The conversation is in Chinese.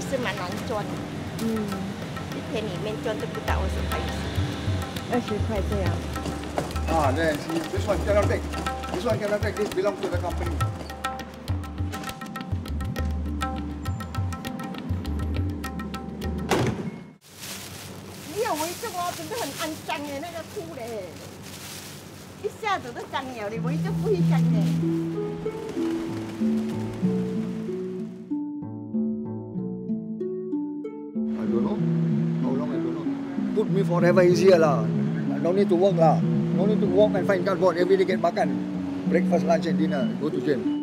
是蛮难赚的。嗯，一天里面赚都不到二十块。二十块这样。啊，那是你算加了这，你算加了这，你不浪费了钢笔。你有围着我，真的很肮脏的，那个裤嘞，一下子都脏了，你围着不会脏嘞。I don't know. How long I don't know. Put me forever easier lah. No need to work lah. No need to walk and find cardboard every day get makan. Breakfast, lunch and dinner. Go to gym.